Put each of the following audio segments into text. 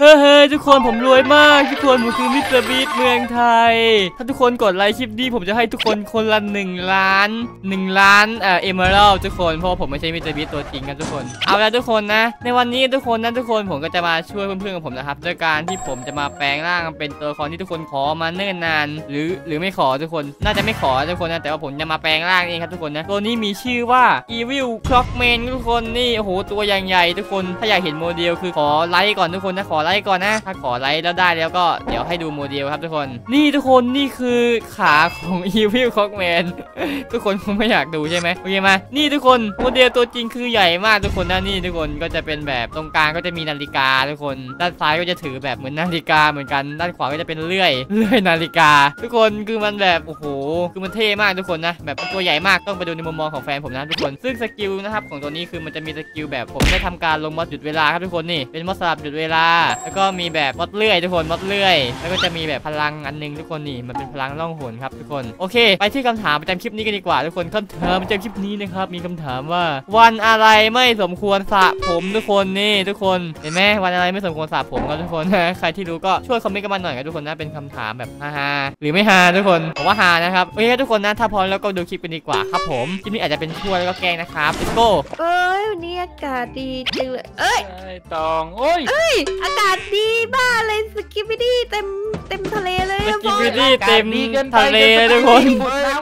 เฮ้ยทุกคนผมรวยมาก ทุกคนผมคือ MrBeast เมืองไทย ถ้าทุกคนกดไลค์คลิปนี้ผมจะให้ทุกคนคนละหนึ่งล้านหนึ่งล้านเอ่อ emerald ทุกคนเพราะผมไม่ใช่ MrBeast ตัวจริงกันทุกคนเอาละทุกคนนะ ในวันนี้ทุกคนนะทุกคนผมก็จะมาช่วยเพื่อนๆของผมนะครับด้วยการที่ผมจะมาแปลงร่างเป็นตัวละครที่ทุกคนขอมาเนิ่นนาน หรือหรือไม่ขอทุกคน น่าจะไม่ขอทุกคนนะแต่ว่าผมจะมาแปลงร่างเองครับทุกคนนะตัวนี้มีชื่อว่า Evil Clockman ทุกคนนี่โอ้โหตัวใหญ่ๆทุกคนถ้าอยากเห็นโมเดลคือขอไลค์ก่อนทุกคนนะขอไลค์ก่อนนะ ถ้าขอไลค์แล้วได้แล้วก็เดี๋ยวให้ดูโมเดลครับทุกคน นี่ทุกคนนี่คือขาของ Evil Clockman ทุกคนคงไม่อยากดูใช่ไหมโอเคมา นี่ทุกคนโมเดลตัวจริงคือใหญ่มากทุกคนนะนี่ทุกคนก็จะเป็นแบบตรงกลางก็จะมีนาฬิกาทุกคน ด้านซ้ายก็จะถือแบบเหมือนนาฬิกาเหมือนกัน ด้านขวาก็จะเป็นเลื่อยเลื่อยนาฬิกา ทุกคนคือมันแบบโอ้โหคือมันเท่มากทุกคนนะ แบบมันตัวใหญ่มากต้องไปดูในมุมมองของแฟนผมนะทุกคนซึ่ง skill นะครับของตัวนี้คือมันจะมี skill แบบผมได้ทำการลง mod หยุดเวลาครับทุกคนนี่เป็น mod สลับหยุดเวลาแล้วก็มีแบบมอดเลื่อยทุกคนมอดเลื่อย แล้วก็จะมีแบบพลังอันหนึงทุกคนนี่มันเป็นพลังล่องหนครับทุกคนโอเค ไปที่คำถามประจำคลิปนี้กันดีกว่าทุกคนคำถามประจำคลิปนี้นะครับมีคำถามว่า วันอะไรไม่สมควรสระผมทุกคนนี่ทุกคนเห็นไหมวันอะไรไม่สมควรสระผมครับทุกคนใครที่รู้ก็ช่วยคอมเมนต์กันมาหน่อยครับทุกคนนะเป็นคำถามแบบฮาๆหรือไม่ฮาทุกคนผมว่าฮานะครับโอเคครับทุกคนนะถ้าพร้อมแล้วก็ดูคลิปกันดีกว่าครับผมคลิปนี้อาจจะเป็นช่วยแล้วก็แกล้งนะครับ let's go เอ้ยวันนี้อากาศดีจังเลยเอ้ยไอ้ตองโอ้ยอากาศดีบ้าเลยสกิปปี้ดี้เต็มเต็มทะเลเลยสอะกิบปอยปี้เต็มดีกินไปทะเลเลยทุกคน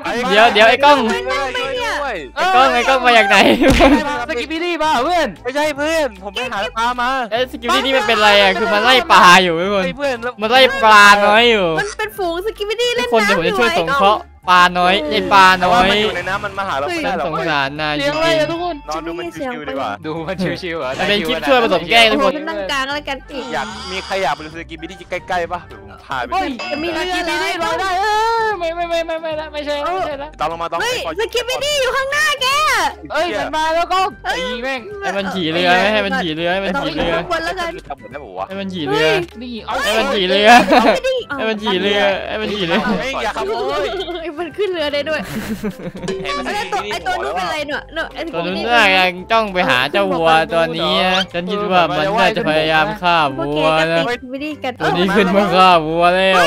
เฮ้ยเดี๋ยวเดี๋ยวไอ้กล้องไปนั่งไปเนี่ยไอ้กล้องไอ้กล้องมาจากไหนส กิปปี้ดี้ป่ะเพื่อนไม่ใช่เพื่อน ผมไปหาปลามาเอ้ยสกิปปี้นี่มันเป็นอะไรอะคือมันไล่ปลาอยู่ทุกคนไอ้เพื่อนแล้วมันไล่ปลาน้อยอยู่มันเป็นฝูงสกิปปี้ดี้ทุเล่กนคนเดี๋ยวผมน้ำอจะยู่ช่วยไอ้สงกล้เคราะห์ปลาน้อยไอ้ปลาแต่น้อว่ายมันอยู่ในน้ำมันมาหาเราไม่ได้ฉันหรอกสงสารนายจเลี้ยงอะไรริงอะทุกคนนอนดูมันชิวๆดีกว่าดูมันชิวๆเหรอมันเป็นคลิปช่วยผสมแกล้งทุกคนมันนั่งกลางแล้วกันอีกอยากมีใครอยากไปดูสกีบิดี้ใกล้ๆป่ะเดี๋ยวผมพาไปโอ้ยจะมีเรือสกิปปี้ดี้ลอยได้เออไม่ไม่ไม่ไม่ไม่ละไม่ใช่ละไม่ใช่ละตามลงมาต้องเฮ้ยขอสกิปปี้ดี้อยู่ข้างหน้าแกเอ้ยมันมาแล้วก็ตีแม่งให้มันขี่เรือไหมให้มันขี่เรือให้มันต้องขี่อยู่เรือข้างบนแล้วกันทำหมดได้ปะวะให้มันขี่เรือนี่เอาให้มันขี่เรือไม่ได้เอาให้มันขี่เรือให้มันขี่เรือไม่อย่าขโมยเฮ้ยมันขึ้นเรือได้ด้วยเห็นไหมไอ้ตัวไอ้ตัวนู้นเป็นอะไรเนอะเนอะไอ้ตัวนู้นนี้น่ายังจ้องไปหาเจ้าวัวตัวนี้นะฉันคิดว่ามันน่าจะพยายามฆ่าพวกวัแกวก็นะติดไม่ได้กันตัวนี้ขึ้นมาฆ่าวัวแล้ว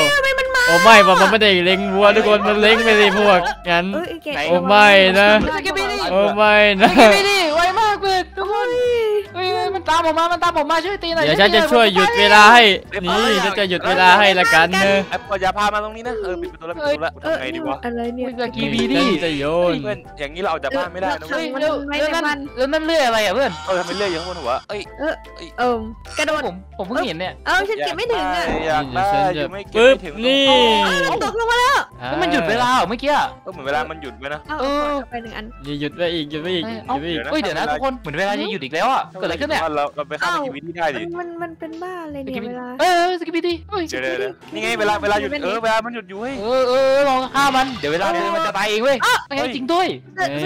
โอ้ไม่ว่ามันไม่ได้เล็งวัวทุกคนมันเล็งไปเลยพวกงั้นเอ้ยแกโอ้ไม่นะสกิปปี้ดี้โอ้ไม่สนะ กิปปี้ดี้ไว มากเพื่อนทุกคนเฮ้ยมันตามผมมา มันตามผมมาช่วยตีหน่อยเดี๋ยวฉันจะช่วยหยุดเวลาให้ นี่ฉันจะหยุดเวลาให้ละกันเนอะไอ้ปออย่าพามาตรงนี้นะ เออปิดประตูแล้วปิดประตูแล้วเออทำไงดีนี่วะอะไรเนี่ยสกิปปี้ดี้ฉันจะโยนเพื่อนอย่างนี้เราออกจากบ้านไม่ได้นะเฮ้เว้ยยแล้วแล้วนั่นแล้วนั่นเลื่อยอะไรอะเพื่อนเออทำเป็นเรื่อยอยู่ข้างบนหัวเอ้ยเออกระโดดผมผมเพิ่งเห็นเนี่ยเอ้าฉันเก็บไม่ถึงอะอยากได้ฉันอจะยู่ไม่เก็บปึ๊บไม่ถึงนี่เอาตกลงมาแล้วแล้วมันหยุดเวลาเหรอเมื่อกี้อะเออเหมือนเวลามันหยุดไปนะเอาเออไปหนึ่งอันอย่าหยุดไปอีกหยุดไปอีกหเอ้ายุดไปอีกเฮ้ยเดี๋ยวนะทุกคนเหมือนเวลาจะหยุดอีกแล้วอะเกิดอะไรขึ้นเนี่ยเราเราไปฆ่า Skibidi ได้ดิมันมันเป็นบ้าอะไรเนี่ยเวลา เออ Skibidi เฮ้ยเดี๋ยวเดี๋ยวเดี๋ยวนี่ไงเวลาเวลาหยุดเออเวลามันหยุดอยู่เฮ้ย เออเออลองฆ่ามันเดี๋ยวเวลาเดินมันจะตายเองเว้ยไม่งั้นจริงด้วย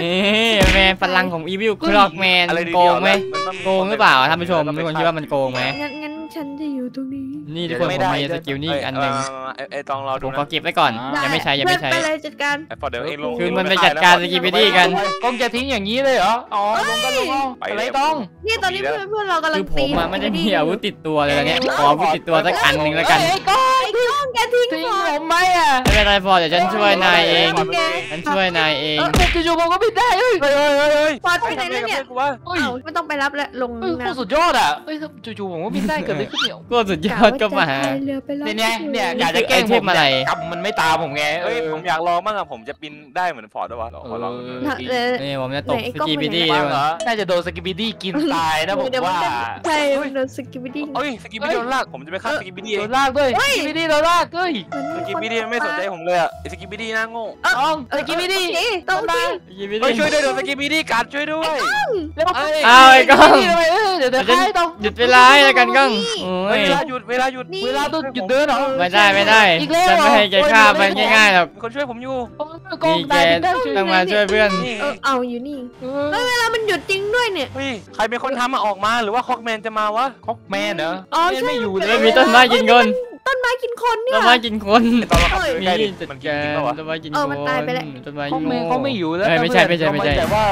นี่แหละพลังของ Evil Clockman อะไรดีโกงไหมนต้องโกงหรือเปล่าท่านผู้ชมทุกคนคิดว่ามันโกงไหมงั้นงั้น ฉันจะอยู่ตรงนี้ นี่ทุกคนผมมี skill นี่อีกอันหนึ่งไอ้ไอ้ตองรอผดูมนะขอเก็บไว้ก่อนอ่ายังไม่ใช้ยังไม่ใช้ไปเลยจัดการไอ้ฟอร์ดเดี๋ยวเองลงคือมันไปจัดการ Skibidi กันกองจะทิ้งอย่างนี้เลยเหรออ๋อลงกันลงเอาอะไรต้องนี่ตอนนี้เพื่อนเพื่อนเรากำลัคืงอผตีมอะไม่ได้มีอาวุธติดตัวเลยตอนเนี้ยขออาวุธติดตัวสักอันหนึ่งแล้วกันไอ้ก้องไอ้กล้องแกทิ้งทิ้งก่อนผมไหมอะไม่เป็นไรพอเดี๋ยวฉันช่วยนายเองแกฉันช่วยนายเองเออผมจู่ๆผมก็บินได้เฮ้ยเฮ้ยเฮ้ยเฮ้ยเฮ้ยปอดไปไหนแล้วเนี่ยกูว่าเฮ้ยเอ้าไม่ต้องไปรับแล้วลงเฮ้ยโคตรน้ำสุดยอดอะเฮ้ยจู่ๆผมก็บินได้เกิดอะไรขึ้นเนี่ยก็สุดยอดก็มาะว่จะพยเรือไปรับเนี่ยเนี่ยนี่อยากจะแกล้งคือไอเทผมมอะไร กำมันไม่ตามผมไงเฮ้ยผมอยากลองบ้างอะผมจะบินได้เหมือนฟอร์ดด้วยวะขอลองน่ะเออ นี่ผมจะตกไหนไอ้สกล้องกีไปบิไหนดี้บ้าด้งวยเหรอน่าจะโดนสกิปปี้ดี้กินตายนะผมเดี๋ยวมันว่า จะใช่มันโดนสกิปปี้ดิ้งเฮ้ยสกีบิดี้โดนลากผมจะไปฆ่าสกีบิดี้เอโดงนลากด้วยสกิปปี้ดี้โดนลากเฮ้ยสกีบิดี้มันไม่สนใจผมเลยอะไอ้สกีบิดี้น่าโง่ต้องสกิปปี้ดี้ต้องสิสกีบิเฮ้ยดี้ช่วยด้วยโดนสกีบิดี้กัดช่วยด้วยเร็วเอ้ยเอาไอ้กล้องทำไมเออเดี๋ยวเดี๋ยวเดี๋ยวให้ต้องหยุดเวลาให้แล้วกันกล้องโอ้เฮ้ยยเวลาหยุดเวลาหยุดนี่เวลาต้องหยุดเดินเหรอไม่ได้ไม่ได้อีกแล้วฉันไม่ให้แกฆ่ามันง่ายๆหรอกมีคนช่วยผมอยู่โกงนี่แกตายไปได้ต้องมาช่วยเพื่อนนี่เออเอาอยู่นี่เอเฮ้ยอเวลามันหยุดจริงด้วยเนี่ยเฮ้ยใครเป็นคนทำมาออกมาหรือว่าคอกแมนจะมาวะคอกแมนเหรออ๋อแมนใช่ไม่อยู่เลเฮ้ยยมีต้นไม้กินก่อน ต้นไม้กินคนเนี่ย ต้นไม้กินคนตอนเราเข้าไปมีใกล้ดิจัดมันกินกาจริงรปะวะต้นไม้กินเอคอนมันตายไปแล้ว ต้นไม้เขาไม่เขาไม่อยู่แล้วเอ้ยไม่ใช่ไม่ใช่ไม่ใช่แต่ว่า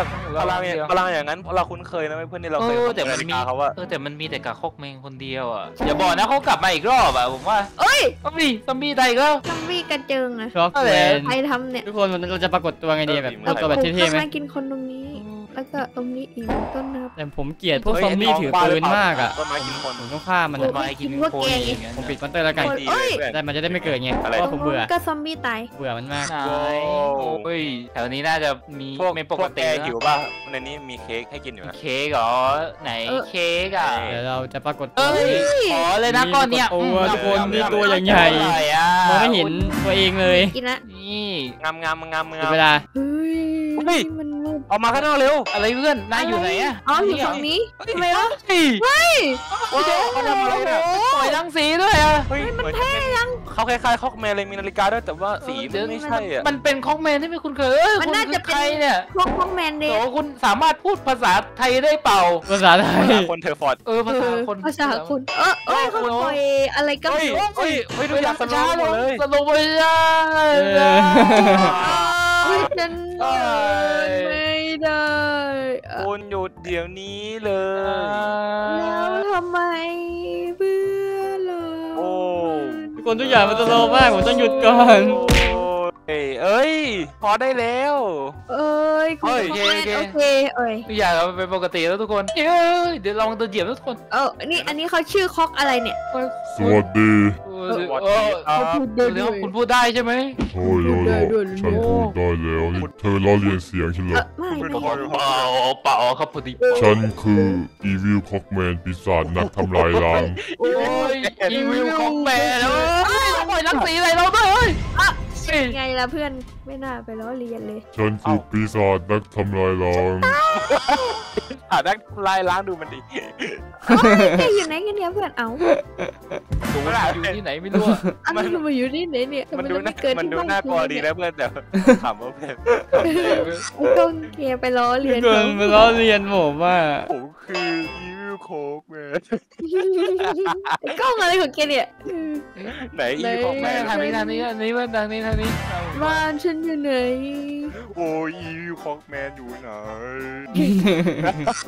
พลังอย่างพลังอย่างนั้นเพราะเราคุ้นเคยนะเพื่อนที่เราเอเคยอทำแต่มันนาฬิมีกาเขาว่าเออแต่มันมีแต่กาคกเมงคนเดียวอะอย่าบอกนะเขากลับมาอีกรอบอะผมว่าเอ้ยซอมบี้ซอมบี้ใดก็ซอมบี้กระเจิงอะช็อกอะไรแมนใครทำเนี่ยทุกคนเราจะปรากฏตัวไงดีแบบเออตัวแบบปลูกเท่ๆไหมต้นไม้กินคนตรงนี้ แล้วก็ตรงนี้อีกหนึ่งต้นนะครับแต่ผมเกลียดพวกเฮ้ยซอมบี้ไท้งถือฟ้ปืนมากอะต้นไม้กินคนผมต้องฆ่ามันต้อะนไม้กินพวกคนแกไงอย่างเงี้ยผมปิดมอนเตอร์แล้วกันดีเลยเพื่อนแต่มันจะได้ไม่เกิดไงเพอะไรราะว่าผมเบื่อก็ซอมบี้ตายเบื่อมันมากไหนโอ้ยแถวนี้น่าจะมีพวกไม่ปพกวกแกติหิวป่ะในนี้มีเค้กให้กินอยู่นะเค้กเหรอไหนเออเค้กอะเดี๋ยวเราจะปรากฏตัวเอ้ยขอเลยนะก้อนเนี้ยตัวอืมทุกคนเอานี่เอาตัวอย่างใหญ่เอาเอามองไม่เห็นตัวเองเลยกินละนี่งามงามงามเป็นงามเวลา เฮ้ยเฮ้ยมันมืดออกมาข้างนอกเร็ว อะไรเพื่อน นายอยู่ไหนอะอ๋ออยู่ฝั่งนี้ทำไมวะเฮ้ยเฮ้ยโอ้โหเขาทำอะไรเนี่ยปล่อยรังสีด้วยอะเฮ้ยมันเท่ยังเขาคล้ายๆคอกแมนเลยมีนาฬิกาด้วยแต่ว่าสีมันไม่ใช่อะมันเป็นคอกแมนที่ไม่คุณเคยเอ้ยมันคุณน่าคืจะอเป็ใครนเนี่ยพวกพวกแมนเดโหย์คุณสามารถพูดภาษาไทยได้เปล่า ภาษาไทยคนเธอฟอร์ด เออภาษาคน ภาษาคุณเออเอ้ยเขาปล่อยอะไรก็เฮ้ไม่ยรู้เฮ้ยเฮ้ยดูอยากสโลว์หมดเลยสโลว์ไม่ได้เออเฮ้ย ฉันเดินไม่ได้เอ่อคุณหยุดเดี๋ยวนี้เลย แล้วทำไมเบื่อเหรอโอ้ ทุกคนทุกอย่างมันสโลว์มากผมต้องหยุดก่อน เอ้ยเอ้ย พอได้แล้ว เอ้ยคุณเฮ้ยคอมเมนต์โอเคเอ้ยทุกอย่างเราเป็นปกติแล้วทุกคนเอ้ยเดี๋ยวลองตัวเหยียบนะทุกคนเออนี่อันนี้เขาชื่อคอกอะไรเนี่ย สวัสดีเอสอวัสเอดีอครับ พูดได้เดี๋ด้ยววยคุณพูดได้ใช่ไหมโอ้ยแล้วได้ด้วยฉันพูดได้แล้วนี่เธอล้อเลียนเสียงฉันเหรเอออไม่ไม่เปล่าเปล่าครับพอดีฉันคือ Evil Cockman ปีศาจนักทำลายล้าง โอ้ยอีวิวของแม่แล้วเฮ้ยปล่อยรังสีอะไรเราด้วยเฮ้ย ไงล่ะเพื่อนไม่น่าไปล้อเลียนเลยฉันคือปีศาจนักทำลายล้างอะนักลายล้างดูมันดิแกอยู่ไหนกันเนี่ยเพื่อนเอ้าดูว่าอยู่ที่ไหนไม่รู้อะอันนี้มันมาอยู่ที่ไหนเนี่ยมันทำไเราดูน่าไม่เกิดมันที่ดูบ้น่ากลัวดีเนะเพื่อนแต่ขำว่าเพื่อนไอ้ต้องเกียไปล้อเลียนเกินมาล้อเลียนผมว่าผมคือ อีวิลโคกแมนไอ้กล้องอะไรของแกเนี่ย ไหนอีวิลโคกแมแม่นทางนี้ทางนี้ทางนี้เพื่อนทางนี้ทางนี้บ้านฉันอยู่ไหน โอ้ยอีวิลโคกแมนอยู่ไหน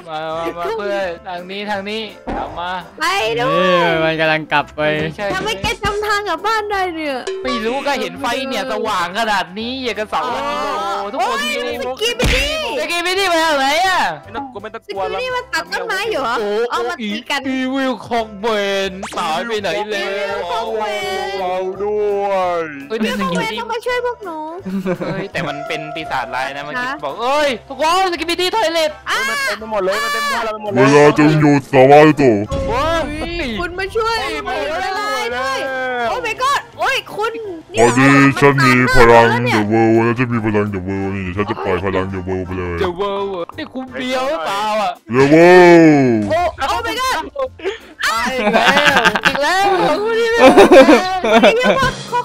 มามามาเพื่อนทางนี้ทางนี้กลับมาไปด้เอ้วยยมันกำลังกลับไปไม่ใช่ทำไมแกจำทางกลับบ้านได้เนี่ยไม่รู้ก็เห็นไฟเนี่ยสว่างขนาดนี้อย่างกับเสาหลักกิโลทุกคนดูสกีไปดิตะกี้ไม่ได้ไปทางไหนอะไม่ต้องกลัวไม่ต้องสกลัวกีแล้วนี่มันตัดต้นไม้อยู่เหรอเอามาตีกัน อีวิลคองเบนตายไปไหนแล้ Evil ว Cockman เราด้วยเฮ้ยเดี๋ยวทำอยู่ไมดีต้องมาช่วยพวกหนูเฮ้ยแต่มันเป็นปีศาจร้ายนะเมื่อกี้ฮะบอกเอ้ยทุกคนสกิปปี้ที่ทอยเล็ตมันเต็มไปหมดเลยมันเต็มบ้านเราไปหมดเลเวยลาจงหยุดสวัสดีว้าคุณมาช่วยไปมาแล้ละลายวแล้ด้วยวโอ้ my god โอ้ยคุณ พอดีฉันมีพลังเนี่เดยอะเวิลด์แล้วจะมีพลังเดอะเวิลด์นี่เดี๋ยวฉันจะปล่อยพลังเดอะเวิลด์ไปเลยเดอะเวิลด์นี่คุณเบียวหรือเปล่าอะเดอะเวิลด์โอ้โอ้ my god ตายอีกแล้วอีกแล้วคุณนี่เลยพี่ว่าข้อข้อมือข้อแมนพ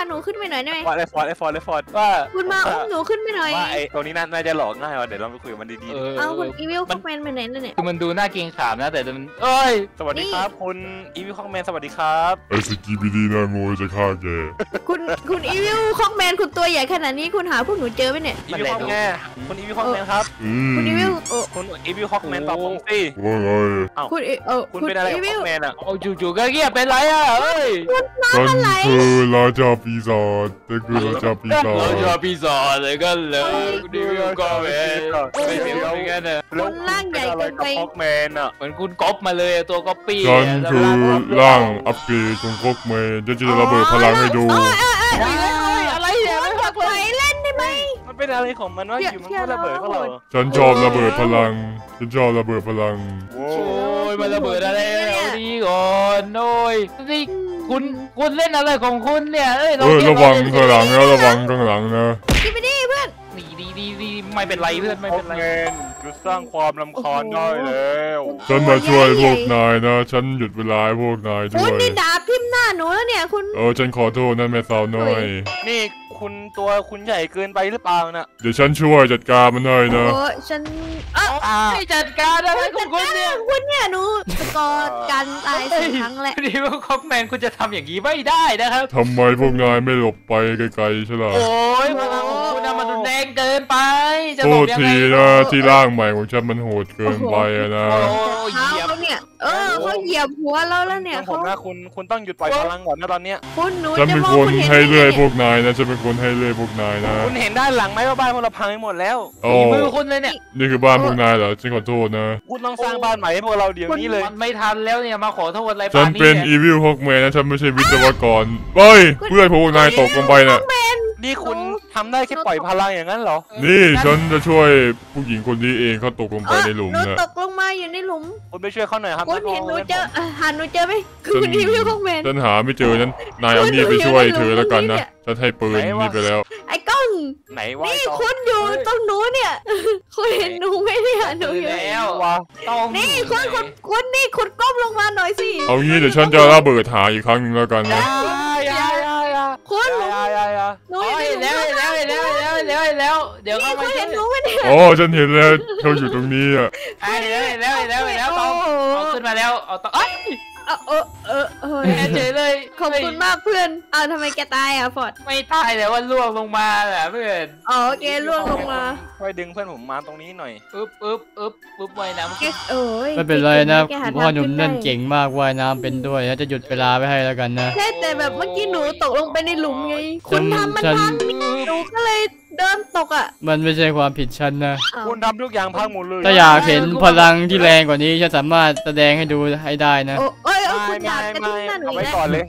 าหนูขึ้นไปหน่อยได้ไหมฟอร์ดไอฟอร์ดไอฟอร์ดไอฟอร์ดว่าคุณมาอุ้มหนูขึ้นไปหน่อยว่าไอตัวนี้น่าจะหลอกง่ายว่ะเดี๋ยวเราไปคุยกับมันดีเออเอาคุณอีวิลข้อแมนไปไหนแล้วเนี่ยคือมันดูน่าเกรงขามนะแต่มันเอ้ยสวัสดีครับคุณอีวิลคอกแมนสวัสดีครับไอสกีบีดีน่าโง่จะฆ่าแกคุณคุณอีวิลข้อแมนคุณตัวใหญ่ขนาดนี้คุณหาพวกหนูเจอไหมเนี่ยอีวิลคอกแมนคุณอีวิลคอกแมนครับคุณอีวิล โอ้คุณอีวิลคอกแมนตอบผมสิว่าไงคุณอีเออคุณเป็นอะไรกับอีควิอลกแมนอะเอาจู่ๆก็เงียบเป็นไรอะเอ้ยฉันคือราชาปีศาจฉันคือราชาปีศาเราจชอบพี่สอนเลยก็เลยดิวก็เป็นไม่เสียวเหมือนกันเนอะแล้วคุณเป็นอะไรกับคอกแมนอะเหมือนคุณก๊อปมาเลยอะตัวก๊อปปี้ฉันอะคือร่างอัปเกรดของคอกแมนฉันจะระเบิดพลังให้ดู เป็นอะไรของมันวะอยู่มันก็ระเบิดพวกเราฉันชอบระเบิดพลัง ฉันชอบระเบิดพลังโว้โอ้ยมันระเบิดอะไรเอาดีก่อนโอ้ยนี่คุณคุณเล่นอะไรของคุณเนี่ยเอ้ยเออระวังข้างหลังนะระวังข้างหลังนะกินไปดิเพื่อนดีดีดีดีไม่เป็นไรเพื่อนไม่คอเป็กนไรแมนหยุดสร้างความรำคาญได้แล้วฉันมาช่วยพวกนายนะ ฉันหยุดเวลาให้พวกนายด้คุวณยนี่ดาบทิ่มหน้าหนูแล้วเนี่ยคุณเออฉันขอโทษนะแม่สาวน้อยนี่ คุณตัวคุณใหญ่เกินไปหรือเปล่าน่ะเดี๋ยวฉันช่วยจัดการมันให้นะ โอ้ฉันเออไม่จัดการอะไรของคุณเนี่ยคุณเนี่ยหนูสกอร์การตายสี่ครั้งแหละดีว่าคอมแมนคุณจะทำอย่างนี้ไม่ได้นะครับ ทำไมพวกนายไม่หลบไปไกลๆใช่ล่ะโอ้ยพลังของคุณน่ะมันรุนแรงเกินไป จะโทบอกษยังทีไงนะที่ร่างใหม่ของฉันมันโหดเกินไปอะนะโอ้ยเท้าเหยียบ เขาเนี่ยเออเขาเหยียบหัวเราแล้วเนี่ยผมเขานะคุณคุณต้องหยุดปล่อยพลังก่อนนะตอนเนี้ย คุณหนูฉันจะเป็นมองคนคุณเห็นให้เลื่อยพพววกนายนะฉันเป็นคนให้เลื่อยพวกนายนะ คุณเห็นด้านหลังไหมว่าบ้านพวกเราพังไปหมดแล้วโอ้ฝีมือคุณเลยเนี่ย นี่คือบ้านพวกนายเหรอฉันขอโทษนะ คุณต้องสร้างบ้านใหม่ให้พวกเราเดี๋ยวนี้เลย มันไม่ทันแล้วเนี่ยมาขอโทษอะไรฉัป่านนนี้เป็นเนี่ยอีวิลฮอกแมนนะฉันไม่ใช่วิศวกรเฮ้ยเพื่อนพวกนายตกลงไปน่ะนี่ คุณทำได้แค่ปล่อยพลังอย่างนั้นเหรอ นี่ฉันจะช่วยผู้หญิงคนนี้เองเขาตกลงไปในหลุมหนูนะตกลงมาอยู่ในหลุมคุณไปช่วยเขาหน่อยครับคุณเห็นหนูเจอท่าอะหาหนูเจอไหมคือคุณทีวิวของแมนฉันหาไม่เจอนั้นนายเอานี่ไปช่วยเธอแล้วกันนะฉันให้ปืนนี่ไปแล้ว ไอ้กล้องไหนวะนี่ไอ้ตองคุณอยู่ตรงหนูเนี่ยคุณเห็นหนูไหมเนี่ยหนูตื่นอยู่แล้ววะต้องนี่คุณคุณคุณนี่คุณก้มลงมาหน่อยสิเอางี้เดี๋ยวฉันจะระเบิดหาอีกครั้งหนึงแล้วกันนะยายายา คุณหนูยายายาหนูโอ้อยู่ยในหลุแล้วมแล้วแล้วแล้วแล้วแล้ว เดี๋ยวนี่เข้าคุมาณช่วเห็ยนหนูไหมเนี่ยอ๋อฉันเห็นแล้วเขาอยู่ตรงนี้อะไอ้แล้วแล้วแล้วแล้วต้องเอาขึ้นมาแล้วเอาต้องเอ้ย เออเออเออเออแกเฉยเลยขอบคุณมากเพื่อนอ้าวทำไมแกตายอะฟอร์ดไม่ตายแต่ว่าล่วงลงมาแหละเพื่อนอ๋อแกล่วงลงมาช่วยดึงเพื่อนผมมาตรงนี้หน่อยอึ๊บอึ๊บอึ๊บอึ๊บไว้น้ำแกเอ้ยไม่เป็นไรนะแกหาพ่อหนุ่มทางขึ้นั่นได้เก่งมากว่ายน้ำเป็นด้วยนะจะหยุดเวลาไว้ให้แล้วกันนะใช่แต่แบบเมื่อกี้หนูตกลงไปในหลุมไงคุณทำมันฉันพังหนูก็เลย เดินตกอะ มันไม่ใช่ความผิดฉันนะ อ้าวคุณทำทุกอย่างพังหมดเลยถ้าอยากเห็นพลังที่แรงกว่านี้ฉันสามารถแสดงให้ดูให้ได้นะ โอ้เอ้ยเอ้ยไม่คุณอยากไม่จะไม่ทิ้งหน้าหนูเอาอีกไว้แล้วก่อนเลย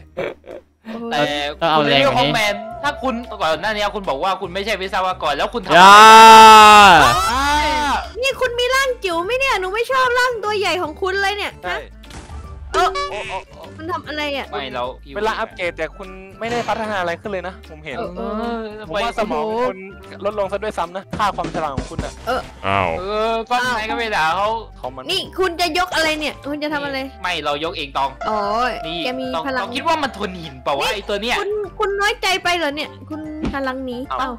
โอ้แต่ยต้องเอาแรงกว่านี้ ของแมนถ้าคุณก่อนหน้านี้คุณบอกว่าคุณไม่ใช่วิศวกรแล้วคุณทำอย่าอ่านี่คุณมีร่างจิ๋วไหมเนี่ย หนูไม่ชอบร่างตัวใหญ่ของคุณเลยเนี่ยใช่ฮะเออโอ้โอ้โอ้ มันทำอะไรอะ ไม่เราเวลาอัปเกรดแต่คุณไม่ได้พัฒนาอะไรขึ้นเลยนะ ผมเห็น เออเออผมว่าสมองคุณลดลงซะด้วยซ้ำนะ ค่าความฉลาดของคุณอะอ้าว เออก็ไหนก็ไม่ด่าเขาเขามันนี่คุณจะยกอะไรเนี่ย คุณจะทำอะไร ไม่เรายกเองตองอ๋อนี่แกมีตองพลัตงองคิดว่ามันทนหินเปล่าวะไอตัวเนี้ย คุณคุณน้อยใจไปเหรอเนี่ย คุณพลังหนี้เอ้า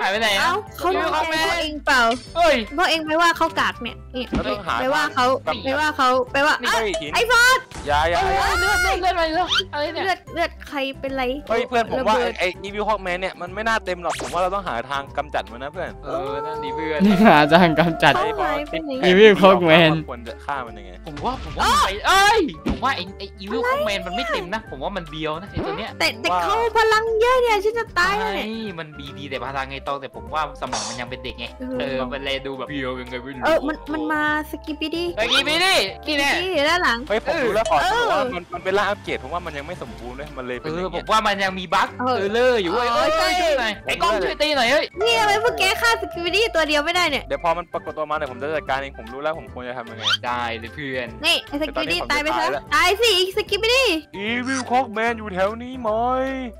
หายไปไหนเอ้าอะเขาน้อยใจเพราะเองเปล่าเฮ้ยเพราะเองไปว่าเขากากเนี่ยนี่เราต้องหาไปว่าเขาไปว่าเขาไปว่านี่อะเฮ้ยหินไอ้ฟอสยายายาเลือดเลือดเลือดอะไรเลือดอะไรเนี่ยเลือดเลือดใครเป็นไรเฮ้ยเพื่อนผมว่าระบิดไอ้อีวิวฮอกแมนเนี่ยมันไม่น่าเต็มหรอกผมว่าเราต้องหาทางกำจัดมันนะเพื่อนเออนั่นดีเพื่อนนี่หาทางกำจัดเขาหายไปไหนอีวิลฮอกแมนควรจะฆ่ามันยังไงผมว่าผมว่ามันไปเอ้ยผมว่าไอ้ไอ้อีวิลคอมแมนมันไม่เต็มนะ ผมว่ามันเบียวนะไอ้ตัวเนี้ยแต่แต่ว่าเขาพลังเยอะเนี่ยฉันจะตายแล้วเนี่ยใช่มันบีดีแต่พลังไงตองแต่ผมว่าสมองมันยังเป็นเด็กไงเออเออมันเลยดูแบบเบียวยังไงไม่รู้เออมันมันมาสกิปปี้ดิไอ้กี่ปีนี่กี่แน่ที่ด้านหลังเฮ้ยผมดูแล้วก่อนเออ ผมว่ามันมันเป็นร่างอัปเกรดผมว่ามันยังไม่สมบูรณ์เลยมันเลยเอเป็นออย่างผเงี้ยมว่ามันยังมีบั๊กเออเออเลอร์อยู่เว้ยเอเอ้อยใช่ช่วยหน่อยไอ้กล้องช่วยตีหน่อยเฮ้ยนี่ทำไมพวกแกฆ่าสกิปปี้ดิตัวเดียวไม่ได้เนี่ย เดี๋ยวพอมันปรากฏตัวมาเนี่ยผมจะจัดการเองผมรู้แล้วผมควรจะทำยังไง ได้เลยเพื่อน นี่ไอ้สกิปปี้ดิแต่ตอนนี้ตายไปผมซะจะตายแล้ว ตายสิสกิปปี้ดิอีวิลคอกแมนอยู่แถวนี้ไหม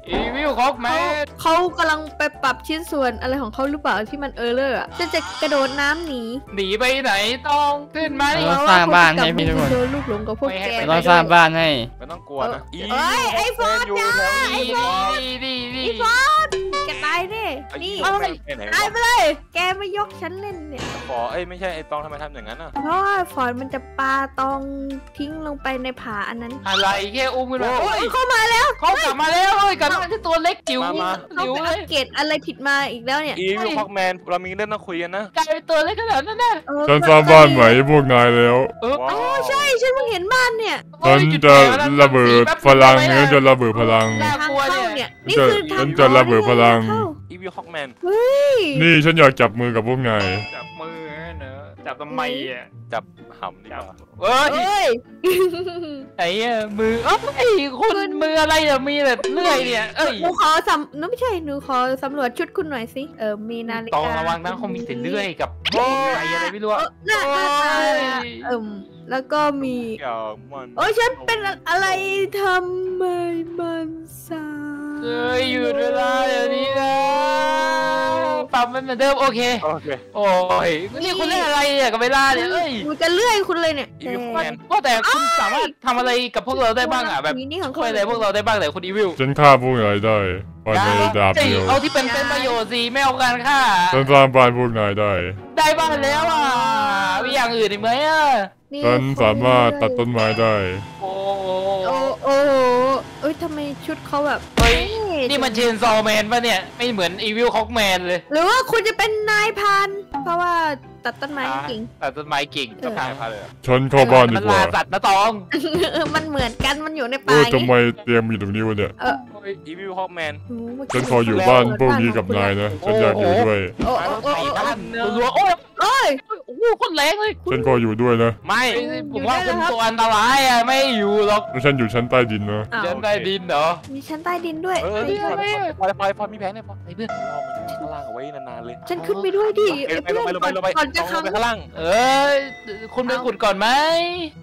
อีวิลคอกแมนเขากำลังไปปรับชิ้นส่วนอะไรของเขาหรือเปล่าที่มันเออร์เลอร์อะจะจะกระโดดน้ำหนีหนีไปไหนต้องขึ้นมาดิเออสร้างบ้านให้พี่ทุกคนโดนลูกหลงกับพวกไม่ให้แกไป เราต้องสร้างบ้านให้ไม่ต้องกลัวนะเอ้ยไอ้ฟอสอยู่จ้าแถวดีนี้ดีดีดีไอ้ฟอส แกตายดิไอ้นี่อีวิลแมนไปไหนตายวะไปเลย แกไม่ยกฉันเล่นเนี่ยขอเอ้ยไม่ใช่ไอ้ตองทำไมทำอย่างนั้นอะเพราะว่าฟอร์ดมันจะปาตองทิ้งลงไปในผาอันนั้นอะไรแค่อุ้มขึ้นมาโอ้โอ้ยยเข้ามาแล้วเขากลับมาแล้วเฮ้ยกลับมาที่ตัวเล็กจิ๋วเขาจิ๋วไปเลอัยปเกรดอะไรผิดมาอีกแล้วเนี่ยอีวิลคอกแมนเรามีเรื่องต้องคุยกันนะกลายเป็นตัวเล็กขนาดนั้นน่ะเออฉันสร้างบ้านใหม่ให้พวกนายแล้ว เออว้าว ใช่ฉันเพิ่งเห็นบ้านเนี่ยฉันจะระเบิดพลังฉันจะระเบิดพลัง น่าทางกลัวเข้าเนี่เนี่ยยนี่คือทางฉันจะระเบิดพลังเข้าอีวิลคอกแมนเฮ้ยนี่ฉันอยากจับมือกับพวกนายจับมือเนอะจับทำไมอะจับหำดีกว่าเอ้ยเอ้ยไอ้อะมือเอ้ยคุณมืออะไรเนี่ยมีแต่เลื่อยเนี่ยเอ้ยหนูขอสำหนูไม่ใช่หนูขอสำรวจชุดคุณหน่อยสิเออมีนาฬิกาต้องระวังนะเขามีแต่เลื่อยกับโอ้ยอะไรไม่รู้เออะอหน้าหน้าตาโอ้ยเอิม แล้วก็มีเกี่ยวมันโอ้ยฉันเป็นอะไรทำไมมันสายเอ้ยหยุดเวลาเดี๋ยวนี้นะปรับลับมาเหมือนเดิมโอเคโอเคโอ้ยนี่คุณเล่นอะไรเนี่ยกับเวลาเนี่ยเอ้ยหนูจะเลื่อยคุณเลยเนี่ยอีวิลแต่แมนว่าแต่คุณสามารถทำอะไรกับพวกเราได้บ้างอะแบบนี่ของช่วยอะไรพวกเราได้บ้างแต่คุณอีวิลฉันฆ่าพวกนายได้ภายในดาบเดียวเอาที่เป็นเป็นประโยชน์สิไม่เอาการฆ่าฉันสร้างบ้านพวกนายได้ ได้บ้านแล้วอะมีอย่างอื่นอีกไหมอะ นี่ฉันสามารถตัดต้นไม้ได้โอ้โอ้โอ้โหเอ้ยทำไมชุดเขาแบบเฮ้ยเท่นี่มันเชนซอแมนปะเนี่ย ไม่เหมือนอีวิลคอกแมนเลย หรือว่าคุณจะเป็นนายพรานเพราะว่าตัดต้นไม้จริงแต่ต้นไม้เก่งเออตายพาเลยฉันเข้าบ้านดีมันกว่าลาสัตว์นะตองเออมันเหมือนกันมันอยู่ในเอป่าอไงทำไมเตียงมีตรงนี้วะเนี่ยเอออีวิลฮอกแมนโอ้โหฉันขออยู่บ้านพวกนี้กับนายนะฉันอยากอยู่ด้วยโอ้โอ้โอ้ไอ้โอ้บ้านรัวๆโอ้ยโอ้ยโอ้โหคนแรงเลยฉันขออยู่ด้วยนะ ไม่ผมว่าคุณตัวอันตรายอะไม่อยู่หรอกแล้วฉันอยู่ชั้นใต้ดินนะอ้าวเดินใต้ดินเหรอ มีชั้นใต้ดินด้วยเออไปนี่ด้วย พอพอพอมีแผนเนี่ยพอไอ้เพื่อนเรามันข้างล่างเอาไว้นานๆเลยฉันขึ้นไปด้วยดิไปลงไปลงไปลงไปก่อนจะลขังงไปข้างล่าง เอ้ยคุณไปขุดก่อนไหม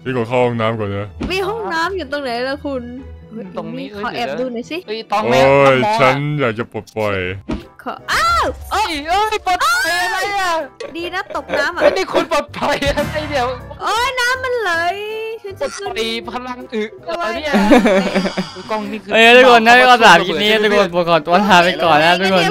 พี่ขอเข้าห้องน้ำก่อนนะมีห้องน้ำอยู่ตรงไหนล่ะคุณ ตรงนี้เอ้ยขอแอบเดี๋ยวดูหน่อยสิเฮ้ยตองโอ้แม่ยต้องมองฉัอะนอยากจะปลดปล่อยขออ้าวเอ้ยเอ้ยปลดปล่อยอะไรอะดีนะตกน้ำอะเฮ้ยนี่คุณปลดปล่อยอะไรเดี๋ยวโอ้ยน้ำมันไหลฉันปลจะดขึ้นปล่อยพลังอึอะไรเนี่ยกล้องนี่คือเอ้ยทุกคนนะก็สามคลิปนี้ทุกคนผมขอตัวลาไปก่อนนะทุกคน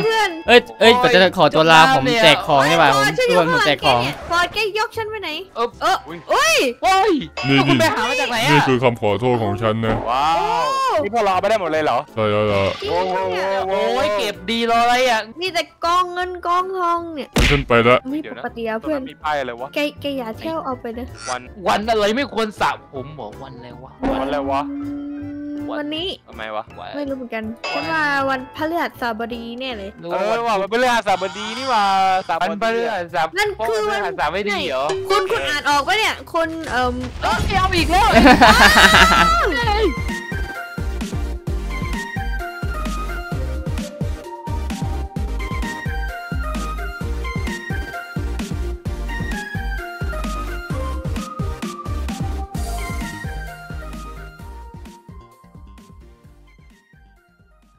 เพื่อนเอ้ยเอ้ยก่อนจะขอตัวลาผมแจกของใช่ป่ะผมทุกคนผมแจกของฟอร์ดแกยกฉันไปไหน เออเออโอ้ยโอ้ยนี่คุณดิไปหามาจากไหนนี่อะคือคำขอโทษของฉันนะว้าวนี่พวกเราเอาไปได้หมดเลยเหรอใช่แล้วล่ะจริงเนี่ยโอ้ยเก็บดีรออะไรอะมีแต่กองเงินกองทองเนี่ยฉันไปละไม่ปกติอะตรงเพื่อนนั้นมีป้ายอะไรวะแกแกอย่าเที่ยวเอาไปนะวันวันอะไรไม่ควรสระผมบอกวันอะไรวะวันอะไรวะอืม วันนี้ทำไมวะวันไม่รู้เหมือนกันฉันว่าวันพฤหัสบดีแน่เลยรู้เออว่าว่ะมันเป็นเรื่องอาสาบดีนี่ว่ะสาวันบพฤดีหัสสับนั่นคือวันพฤหัสสับไม่ดีเหรอคุณคุณอ่านออกปะเนี่ยคนเอ่มเออเอาอีกแล้วเ